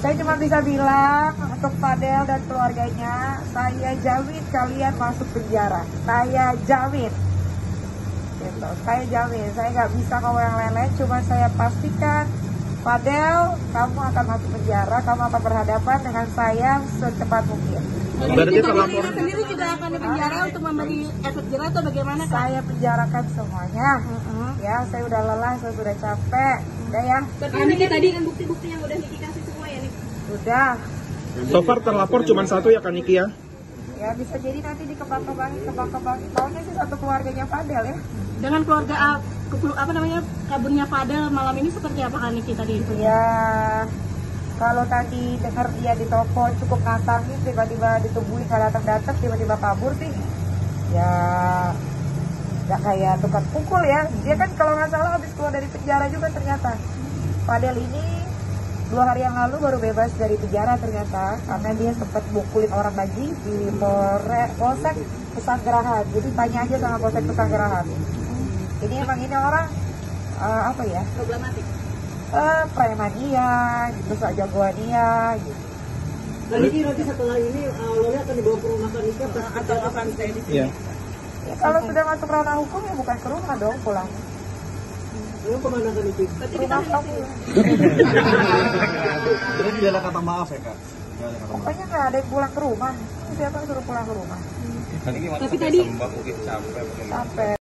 Saya cuma bisa bilang untuk Fadel dan keluarganya, saya jamin kalian masuk penjara. Saya jamin. Gitu. Saya jamin. Saya nggak bisa kalau yang lain-lain, cuma saya pastikan Fadel, kamu akan masuk penjara, kamu akan berhadapan dengan saya secepat mungkin. Berarti terlapor sendiri juga akan dipenjara untuk memberi efek jerah atau bagaimana kak? Saya penjarakan semuanya. Ya, saya udah lelah, saya sudah capek. Udah ya, Tapi Niki tadi kan bukti-bukti yang udah Niki ya sudah. So far terlapor cuma satu ya Kak Niki ya? Ya bisa jadi nanti dikembang-kembangin, kembang-kembangin. Taunya sih satu keluarganya Fadel ya. Dengan keluarga A- kepul- apa namanya kaburnya Fadel malam ini seperti apa kak Niki tadi? Ya kalau tadi dengar dia di toko cukup nantangin tiba-tiba ditemuin nggak datang-datang tiba-tiba kabur sih ya nggak kayak tukang pukul ya dia kan kalau nggak salah habis keluar dari penjara juga ternyata Fadel ini dua hari yang lalu baru bebas dari penjara ternyata karena dia sempat mukulin orang lagi di Polre- polsek Pesanggerahan. Jadi tanya aja sama polsek Pesanggerahan. Ini emang ini orang eh, apa ya? Problematik. eh preman iya gitu sok jagoan iya gitu. Nanti nanti setelah ini uh, Lola akan dibawa ke rumah Kanika atau akan stay di Iya. Ya, kalau sudah masuk ranah hukum ya bukan ke rumah dong pulang Ke mana Kaniki? rumah kamu Jadi tidak ada kata maaf ya kak? Tidak ada kata maaf. pokoknya nggak ada yang pulang ke rumah siapa yang suruh pulang ke rumah? Tapi tadi capek